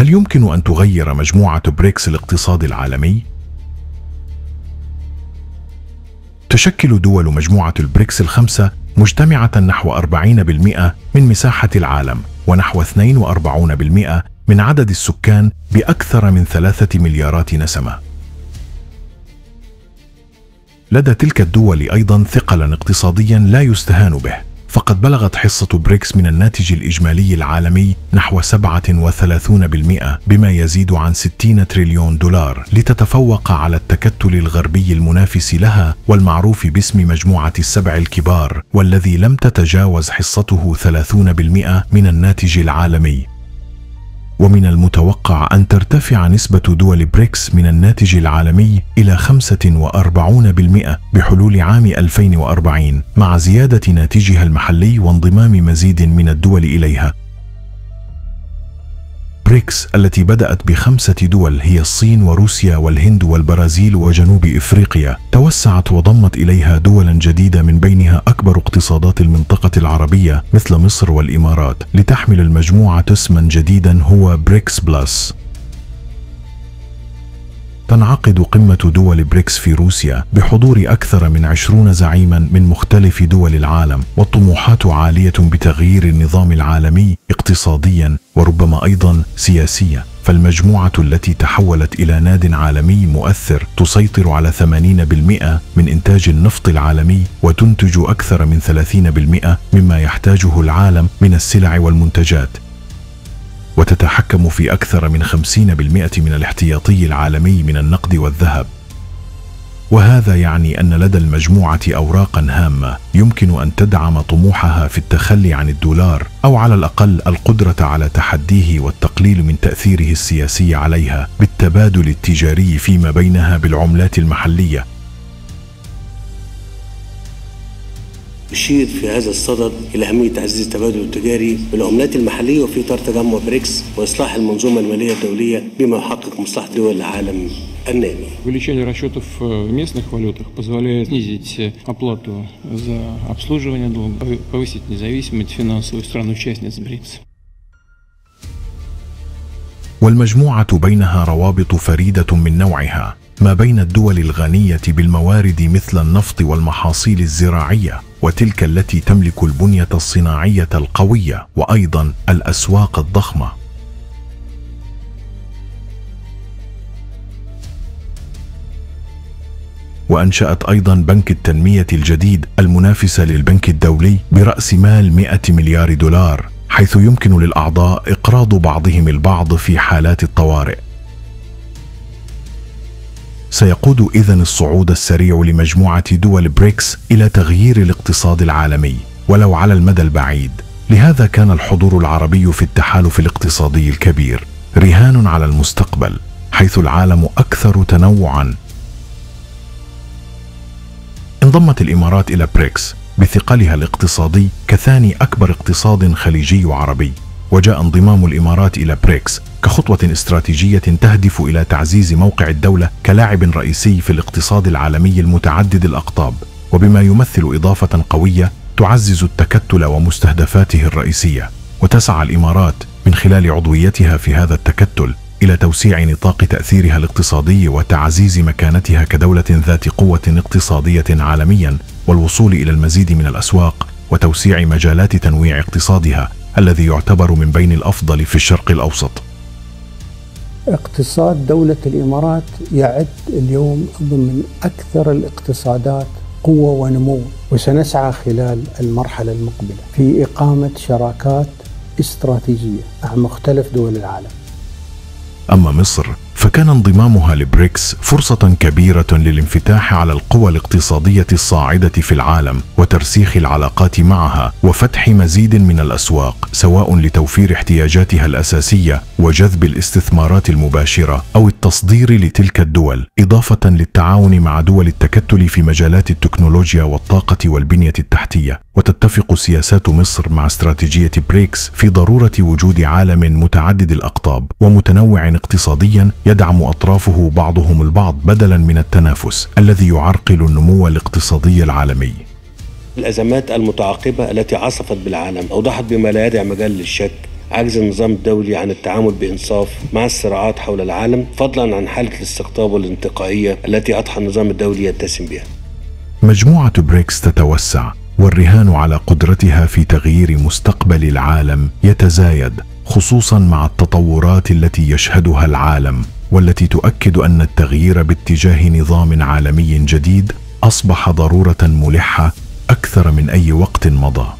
هل يمكن أن تغير مجموعة بريكس الاقتصاد العالمي؟ تشكل دول مجموعة البريكس الخمسة مجتمعة نحو 40% من مساحة العالم ونحو 42% من عدد السكان بأكثر من ثلاثة مليارات نسمة. لدى تلك الدول أيضا ثقلا اقتصاديا لا يستهان به فقد بلغت حصة بريكس من الناتج الإجمالي العالمي نحو 37% بما يزيد عن 60 تريليون دولار لتتفوق على التكتل الغربي المنافس لها والمعروف باسم مجموعة السبع الكبار والذي لم تتجاوز حصته 30% من الناتج العالمي. ومن المتوقع أن ترتفع نسبة دول بريكس من الناتج العالمي إلى 45% بحلول عام 2040 مع زيادة ناتجها المحلي وانضمام مزيد من الدول إليها. بريكس التي بدأت بخمسة دول هي الصين وروسيا والهند والبرازيل وجنوب إفريقيا توسعت وضمت إليها دولا جديدة من بينها أكبر اقتصادات المنطقة العربية مثل مصر والإمارات لتحمل المجموعة اسما جديدا هو بريكس بلس تنعقد قمة دول بريكس في روسيا بحضور أكثر من عشرون زعيما من مختلف دول العالم والطموحات عالية بتغيير النظام العالمي اقتصاديا وربما أيضا سياسيا فالمجموعة التي تحولت إلى ناد عالمي مؤثر تسيطر على 80% من إنتاج النفط العالمي وتنتج أكثر من 30% مما يحتاجه العالم من السلع والمنتجات. وتتحكم في أكثر من 50% من الاحتياطي العالمي من النقد والذهب. وهذا يعني أن لدى المجموعة أوراقا هامة يمكن أن تدعم طموحها في التخلي عن الدولار أو على الأقل القدرة على تحديه والتقليل من تأثيره السياسي عليها بالتبادل التجاري فيما بينها بالعملات المحلية. يشير في هذا الصدد إلى أهمية تعزيز التبادل التجاري بالعملات المحلية وفي إطار تجمع بريكس وإصلاح المنظومة المالية الدولية بما يحقق مصلحة دول العالم النامي. Увеличение расчетов в местных валютах позволяет снизить оплату за обслуживание долга, повысить независимость финансовой стран-участниц БРИКС. والمجموعة بينها روابط فريدة من نوعها ما بين الدول الغنية بالموارد مثل النفط والمحاصيل الزراعية وتلك التي تملك البنية الصناعية القوية وأيضا الأسواق الضخمة. وأنشأت أيضا بنك التنمية الجديد المنافس للبنك الدولي برأس مال 100 مليار دولار حيث يمكن للأعضاء إقراض بعضهم البعض في حالات الطوارئ. سيقود إذن الصعود السريع لمجموعة دول بريكس إلى تغيير الاقتصاد العالمي ولو على المدى البعيد. لهذا كان الحضور العربي في التحالف الاقتصادي الكبير رهان على المستقبل حيث العالم أكثر تنوعا. انضمت الإمارات إلى بريكس بثقلها الاقتصادي كثاني أكبر اقتصاد خليجي عربي. وجاء انضمام الإمارات إلى بريكس كخطوة استراتيجية تهدف إلى تعزيز موقع الدولة كلاعب رئيسي في الاقتصاد العالمي المتعدد الأقطاب وبما يمثل إضافة قوية تعزز التكتل ومستهدفاته الرئيسية. وتسعى الإمارات من خلال عضويتها في هذا التكتل إلى توسيع نطاق تأثيرها الاقتصادي وتعزيز مكانتها كدولة ذات قوة اقتصادية عالميا والوصول إلى المزيد من الأسواق وتوسيع مجالات تنويع اقتصادها. الذي يعتبر من بين الأفضل في الشرق الأوسط. اقتصاد دولة الإمارات يعد اليوم ضمن أكثر الاقتصادات قوة ونمو وسنسعى خلال المرحلة المقبلة في إقامة شراكات استراتيجية مع مختلف دول العالم. أما مصر فكان انضمامها لبريكس فرصة كبيرة للانفتاح على القوى الاقتصادية الصاعدة في العالم وترسيخ العلاقات معها وفتح مزيد من الأسواق سواء لتوفير احتياجاتها الأساسية وجذب الاستثمارات المباشرة أو التصدير لتلك الدول إضافة للتعاون مع دول التكتل في مجالات التكنولوجيا والطاقة والبنية التحتية. وتتفق سياسات مصر مع استراتيجية بريكس في ضرورة وجود عالم متعدد الأقطاب ومتنوع اقتصاديا يدعم أطرافه بعضهم البعض بدلا من التنافس الذي يعرقل النمو الاقتصادي العالمي. الأزمات المتعاقبة التي عصفت بالعالم أوضحت بما لا يدع مجال للشك عجز النظام الدولي عن التعامل بإنصاف مع الصراعات حول العالم فضلا عن حالة الاستقطاب والانتقائية التي أضحى النظام الدولي يتسم بها مجموعة بريكس تتوسع والرهان على قدرتها في تغيير مستقبل العالم يتزايد خصوصا مع التطورات التي يشهدها العالم والتي تؤكد أن التغيير باتجاه نظام عالمي جديد أصبح ضرورة ملحة أكثر من أي وقت مضى.